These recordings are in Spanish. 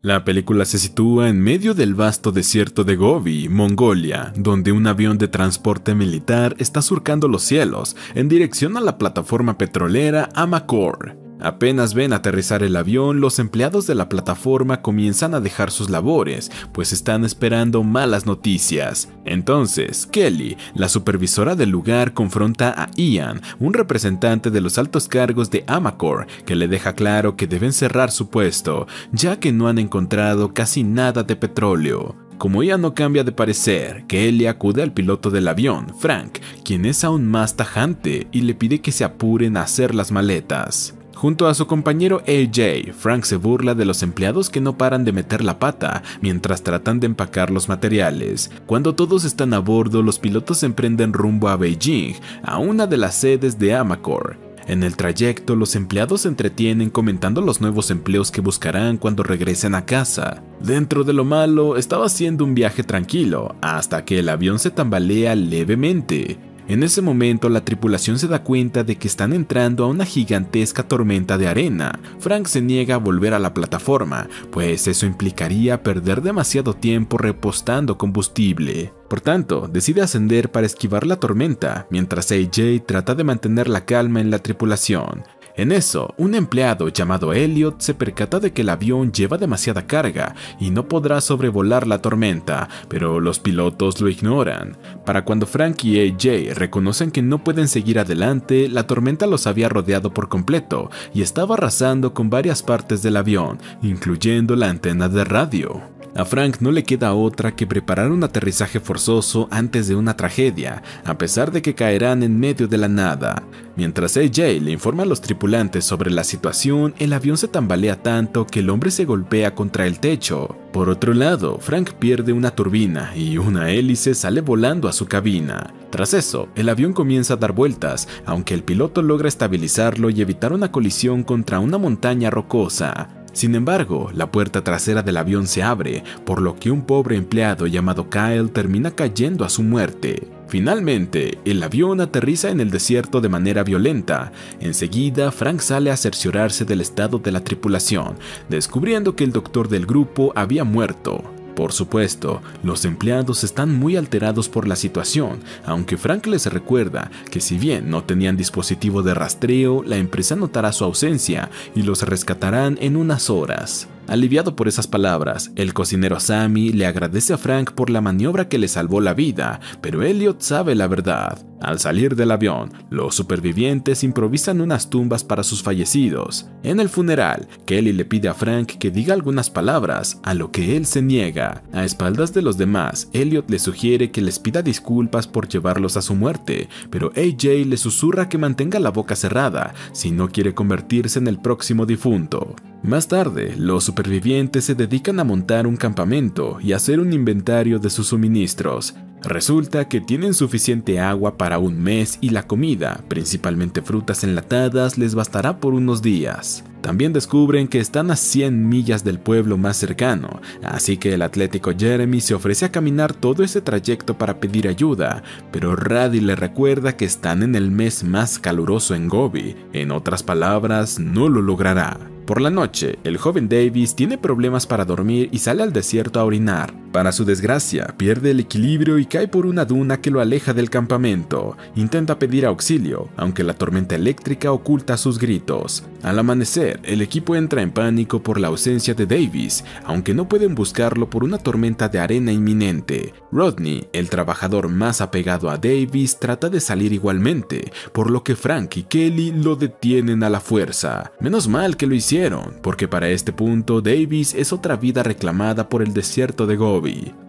La película se sitúa en medio del vasto desierto de Gobi, Mongolia, donde un avión de transporte militar está surcando los cielos en dirección a la plataforma petrolera Amakor. Apenas ven aterrizar el avión, los empleados de la plataforma comienzan a dejar sus labores, pues están esperando malas noticias. Entonces, Kelly, la supervisora del lugar, confronta a Ian, un representante de los altos cargos de Amacor, que le deja claro que deben cerrar su puesto, ya que no han encontrado casi nada de petróleo. Como ella no cambia de parecer, Kelly acude al piloto del avión, Frank, quien es aún más tajante y le pide que se apuren a hacer las maletas. Junto a su compañero AJ, Frank se burla de los empleados que no paran de meter la pata mientras tratan de empacar los materiales. Cuando todos están a bordo, los pilotos emprenden rumbo a Beijing, a una de las sedes de Amacor. En el trayecto, los empleados se entretienen comentando los nuevos empleos que buscarán cuando regresen a casa. Dentro de lo malo, estaba haciendo un viaje tranquilo, hasta que el avión se tambalea levemente. En ese momento la tripulación se da cuenta de que están entrando a una gigantesca tormenta de arena. Frank se niega a volver a la plataforma, pues eso implicaría perder demasiado tiempo repostando combustible. Por tanto, decide ascender para esquivar la tormenta, mientras AJ trata de mantener la calma en la tripulación. En eso, un empleado llamado Elliot se percata de que el avión lleva demasiada carga y no podrá sobrevolar la tormenta, pero los pilotos lo ignoran. Para cuando Frank y AJ reconocen que no pueden seguir adelante, la tormenta los había rodeado por completo y estaba arrasando con varias partes del avión, incluyendo la antena de radio. A Frank no le queda otra que preparar un aterrizaje forzoso antes de una tragedia, a pesar de que caerán en medio de la nada. Mientras AJ le informa a los tripulantes sobre la situación, el avión se tambalea tanto que el hombre se golpea contra el techo. Por otro lado, Frank pierde una turbina y una hélice sale volando a su cabina. Tras eso, el avión comienza a dar vueltas, aunque el piloto logra estabilizarlo y evitar una colisión contra una montaña rocosa. Sin embargo, la puerta trasera del avión se abre, por lo que un pobre empleado llamado Kyle termina cayendo a su muerte. Finalmente, el avión aterriza en el desierto de manera violenta. Enseguida, Frank sale a cerciorarse del estado de la tripulación, descubriendo que el doctor del grupo había muerto. Por supuesto, los empleados están muy alterados por la situación, aunque Frank les recuerda que si bien no tenían dispositivo de rastreo, la empresa notará su ausencia y los rescatarán en unas horas. Aliviado por esas palabras, el cocinero Sammy le agradece a Frank por la maniobra que le salvó la vida, pero Elliot sabe la verdad. Al salir del avión, los supervivientes improvisan unas tumbas para sus fallecidos. En el funeral, Kelly le pide a Frank que diga algunas palabras, a lo que él se niega. A espaldas de los demás, Elliot le sugiere que les pida disculpas por llevarlos a su muerte, pero AJ le susurra que mantenga la boca cerrada si no quiere convertirse en el próximo difunto. Más tarde, los supervivientes se dedican a montar un campamento y hacer un inventario de sus suministros. Resulta que tienen suficiente agua para un mes y la comida, principalmente frutas enlatadas, les bastará por unos días. También descubren que están a 100 millas del pueblo más cercano, así que el atlético Jeremy se ofrece a caminar todo ese trayecto para pedir ayuda, pero Raddy le recuerda que están en el mes más caluroso en Gobi, en otras palabras, no lo logrará. Por la noche, el joven Davis tiene problemas para dormir y sale al desierto a orinar. Para su desgracia, pierde el equilibrio y cae por una duna que lo aleja del campamento. Intenta pedir auxilio, aunque la tormenta eléctrica oculta sus gritos. Al amanecer, el equipo entra en pánico por la ausencia de Davis, aunque no pueden buscarlo por una tormenta de arena inminente. Rodney, el trabajador más apegado a Davis, trata de salir igualmente, por lo que Frank y Kelly lo detienen a la fuerza. Menos mal que lo hicieron porque para este punto Davis es otra vida reclamada por el desierto de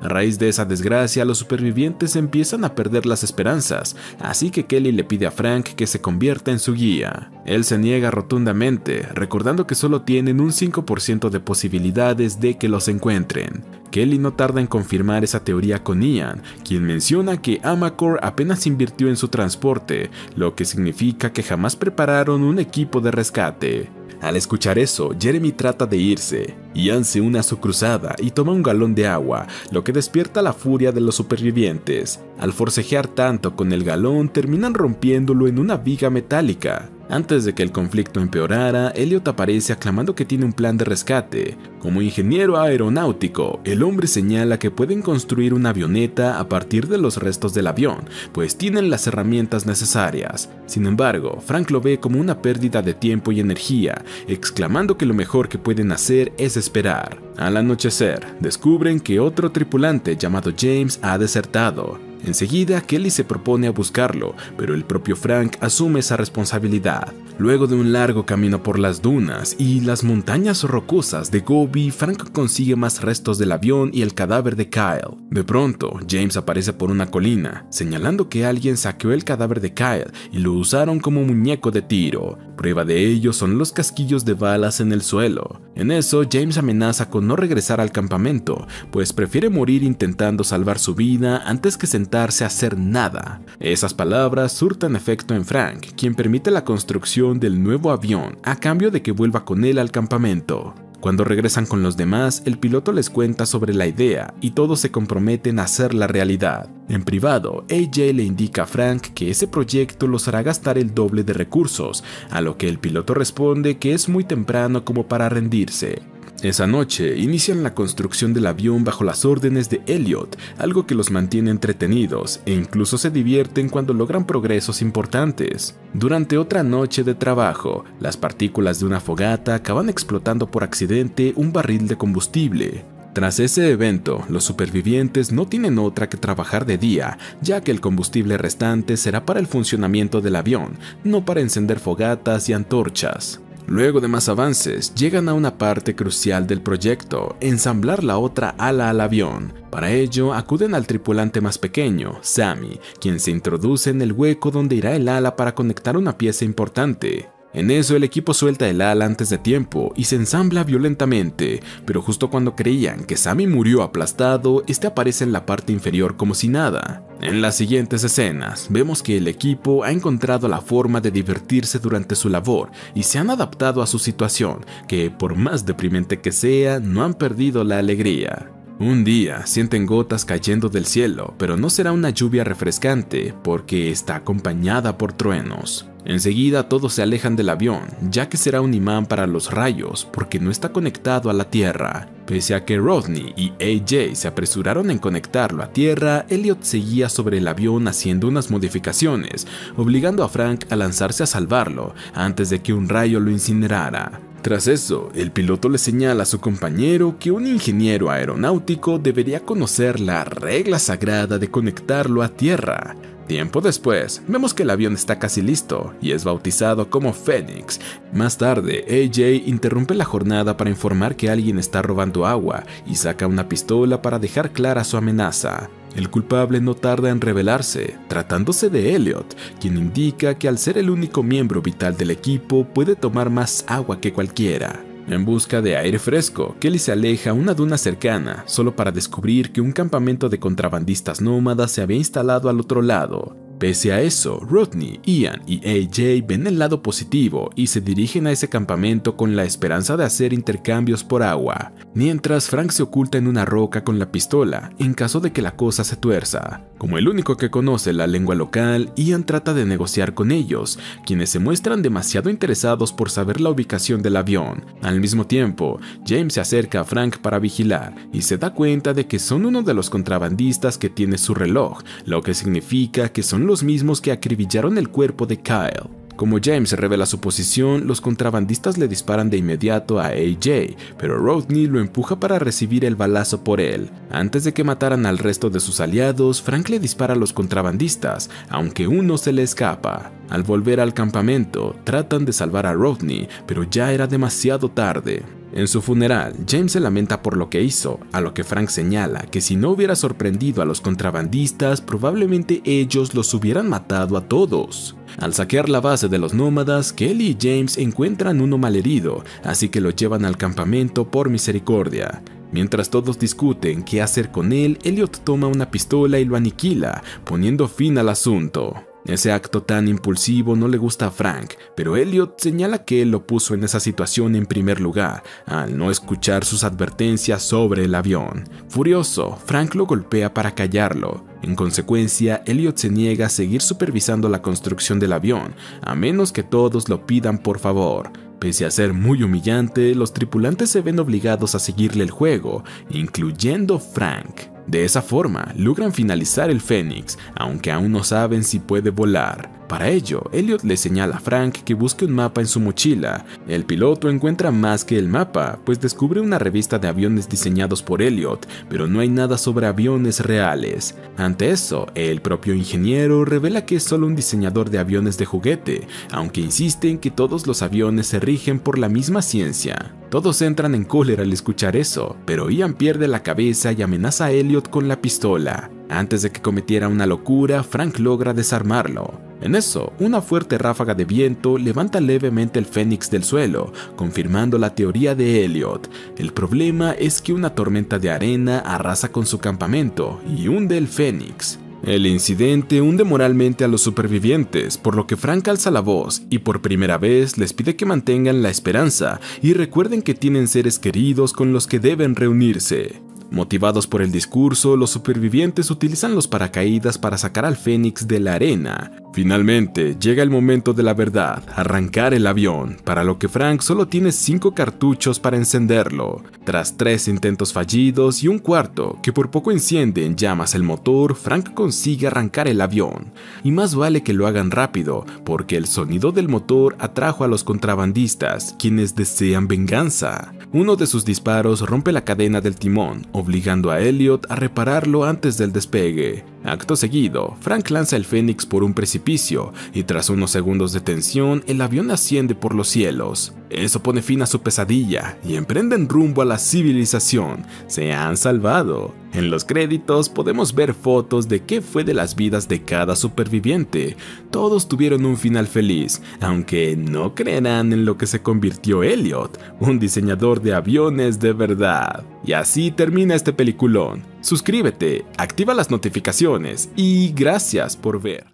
A raíz de esa desgracia, los supervivientes empiezan a perder las esperanzas, así que Kelly le pide a Frank que se convierta en su guía. Él se niega rotundamente, recordando que solo tienen un 5% de posibilidades de que los encuentren. Kelly no tarda en confirmar esa teoría con Ian, quien menciona que Amacor apenas invirtió en su transporte, lo que significa que jamás prepararon un equipo de rescate. Al escuchar eso, Jeremy trata de irse. Ian se une a su cruzada y toma un galón de agua, lo que despierta la furia de los supervivientes. Al forcejear tanto con el galón, terminan rompiéndolo en una viga metálica. Antes de que el conflicto empeorara, Elliot aparece aclamando que tiene un plan de rescate. Como ingeniero aeronáutico, el hombre señala que pueden construir una avioneta a partir de los restos del avión, pues tienen las herramientas necesarias. Sin embargo, Frank lo ve como una pérdida de tiempo y energía, exclamando que lo mejor que pueden hacer es esperar. Al anochecer, descubren que otro tripulante llamado James ha desertado. Enseguida, Kelly se propone a buscarlo, pero el propio Frank asume esa responsabilidad. Luego de un largo camino por las dunas y las montañas rocosas de Gobi, Frank consigue más restos del avión y el cadáver de Kyle. De pronto, James aparece por una colina, señalando que alguien saqueó el cadáver de Kyle y lo usaron como muñeco de tiro. Prueba de ello son los casquillos de balas en el suelo. En eso, James amenaza con no regresar al campamento, pues prefiere morir intentando salvar su vida antes que a hacer nada. Esas palabras surtan efecto en Frank, quien permite la construcción del nuevo avión a cambio de que vuelva con él al campamento. Cuando regresan con los demás, el piloto les cuenta sobre la idea y todos se comprometen a hacerla realidad. En privado, AJ le indica a Frank que ese proyecto los hará gastar el doble de recursos, a lo que el piloto responde que es muy temprano como para rendirse. Esa noche inician la construcción del avión bajo las órdenes de Elliot, algo que los mantiene entretenidos e incluso se divierten cuando logran progresos importantes. Durante otra noche de trabajo, las partículas de una fogata acaban explotando por accidente un barril de combustible. Tras ese evento, los supervivientes no tienen otra que trabajar de día, ya que el combustible restante será para el funcionamiento del avión, no para encender fogatas y antorchas. Luego de más avances, llegan a una parte crucial del proyecto, ensamblar la otra ala al avión. Para ello, acuden al tripulante más pequeño, Sammy, quien se introduce en el hueco donde irá el ala para conectar una pieza importante. En eso el equipo suelta el ala antes de tiempo y se ensambla violentamente, pero justo cuando creían que Sammy murió aplastado, este aparece en la parte inferior como si nada. En las siguientes escenas, vemos que el equipo ha encontrado la forma de divertirse durante su labor y se han adaptado a su situación, que por más deprimente que sea, no han perdido la alegría. Un día sienten gotas cayendo del cielo, pero no será una lluvia refrescante porque está acompañada por truenos. Enseguida todos se alejan del avión, ya que será un imán para los rayos porque no está conectado a la Tierra. Pese a que Rodney y AJ se apresuraron en conectarlo a Tierra, Elliot seguía sobre el avión haciendo unas modificaciones, obligando a Frank a lanzarse a salvarlo antes de que un rayo lo incinerara. Tras eso, el piloto le señala a su compañero que un ingeniero aeronáutico debería conocer la regla sagrada de conectarlo a tierra. Tiempo después, vemos que el avión está casi listo y es bautizado como Phoenix. Más tarde, AJ interrumpe la jornada para informar que alguien está robando agua y saca una pistola para dejar clara su amenaza. El culpable no tarda en revelarse, tratándose de Elliot, quien indica que al ser el único miembro vital del equipo puede tomar más agua que cualquiera. En busca de aire fresco, Kelly se aleja a una duna cercana, solo para descubrir que un campamento de contrabandistas nómadas se había instalado al otro lado. Pese a eso, Rodney, Ian y AJ ven el lado positivo y se dirigen a ese campamento con la esperanza de hacer intercambios por agua, mientras Frank se oculta en una roca con la pistola en caso de que la cosa se tuerza. Como el único que conoce la lengua local, Ian trata de negociar con ellos, quienes se muestran demasiado interesados por saber la ubicación del avión. Al mismo tiempo, James se acerca a Frank para vigilar y se da cuenta de que son uno de los contrabandistas que tiene su reloj, lo que significa que son los mismos que acribillaron el cuerpo de Kyle. Como James revela su posición, los contrabandistas le disparan de inmediato a AJ, pero Rodney lo empuja para recibir el balazo por él. Antes de que mataran al resto de sus aliados, Frank le dispara a los contrabandistas, aunque uno se le escapa. Al volver al campamento, tratan de salvar a Rodney, pero ya era demasiado tarde. En su funeral, James se lamenta por lo que hizo, a lo que Frank señala que si no hubiera sorprendido a los contrabandistas, probablemente ellos los hubieran matado a todos. Al saquear la base de los nómadas, Kelly y James encuentran uno malherido, así que lo llevan al campamento por misericordia. Mientras todos discuten qué hacer con él, Elliot toma una pistola y lo aniquila, poniendo fin al asunto. Ese acto tan impulsivo no le gusta a Frank, pero Elliot señala que él lo puso en esa situación en primer lugar, al no escuchar sus advertencias sobre el avión. Furioso, Frank lo golpea para callarlo. En consecuencia, Elliot se niega a seguir supervisando la construcción del avión, a menos que todos lo pidan por favor. Pese a ser muy humillante, los tripulantes se ven obligados a seguirle el juego, incluyendo Frank. De esa forma, logran finalizar el Fénix, aunque aún no saben si puede volar. Para ello, Elliot le señala a Frank que busque un mapa en su mochila. El piloto encuentra más que el mapa, pues descubre una revista de aviones diseñados por Elliot, pero no hay nada sobre aviones reales. Ante eso, el propio ingeniero revela que es solo un diseñador de aviones de juguete, aunque insiste en que todos los aviones se rigen por la misma ciencia. Todos entran en cólera al escuchar eso, pero Ian pierde la cabeza y amenaza a Elliot con la pistola. Antes de que cometiera una locura, Frank logra desarmarlo. En eso, una fuerte ráfaga de viento levanta levemente el Fénix del suelo, confirmando la teoría de Elliot. El problema es que una tormenta de arena arrasa con su campamento y hunde el Fénix. El incidente hunde moralmente a los supervivientes, por lo que Frank alza la voz y por primera vez les pide que mantengan la esperanza y recuerden que tienen seres queridos con los que deben reunirse. Motivados por el discurso, los supervivientes utilizan los paracaídas para sacar al Fénix de la arena. Finalmente, llega el momento de la verdad, arrancar el avión, para lo que Frank solo tiene 5 cartuchos para encenderlo. Tras tres intentos fallidos y un cuarto que por poco enciende en llamas el motor, Frank consigue arrancar el avión. Y más vale que lo hagan rápido, porque el sonido del motor atrajo a los contrabandistas, quienes desean venganza. Uno de sus disparos rompe la cadena del timón, obligando a Elliot a repararlo antes del despegue. Acto seguido, Frank lanza el Fénix por un precipicio y tras unos segundos de tensión, el avión asciende por los cielos. Eso pone fin a su pesadilla y emprenden rumbo a la civilización. Se han salvado. En los créditos podemos ver fotos de qué fue de las vidas de cada superviviente. Todos tuvieron un final feliz, aunque no creerán en lo que se convirtió Elliot, un diseñador de aviones de verdad. Y así termina este peliculón. Suscríbete, activa las notificaciones y gracias por ver.